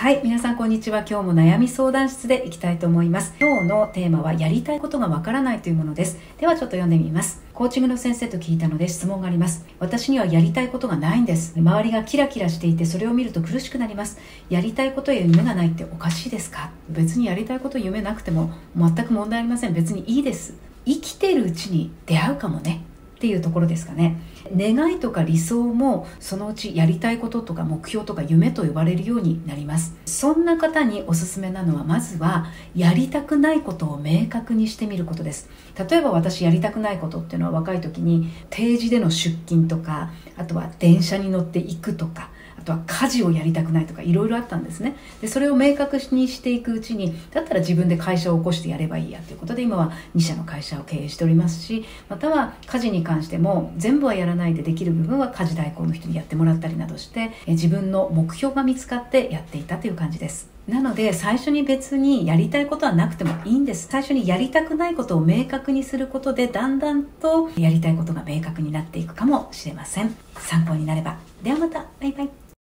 はい、皆さんこんにちは。今日も悩み相談室でいきたいと思います。今日のテーマはやりたいことがわからないというものです。ではちょっと読んでみます。コーチングの先生と聞いたので質問があります。私にはやりたいことがないんです。周りがキラキラしていてそれを見ると苦しくなります。やりたいことや夢がないっておかしいですか？別にやりたいこと夢なくても全く問題ありません。別にいいです。生きてるうちに出会うかもね。っていうところですかね。願いとか理想もそのうちやりたいこととか目標とか夢と呼ばれるようになります。そんな方におすすめなのはまずはやりたくないことを明確にしてみることです。例えば私やりたくないことっていうのは若い時に定時での出勤とかあとは電車に乗って行くとかあとは家事をやりたくないとかいろいろあったんですね。でそれを明確にしていくうちにだったら自分で会社を起こしてやればいいやということで今は2社の会社を経営しておりますしまたは家事に関しても全部はやらないでできる部分は家事代行の人にやってもらったりなどして自分の目標が見つかってやっていたという感じです。なので最初に別にやりたいことはなくてもいいんです。最初にやりたくないことを明確にすることでだんだんとやりたいことが明確になっていくかもしれません。参考になれば。ではまた。バイバイ。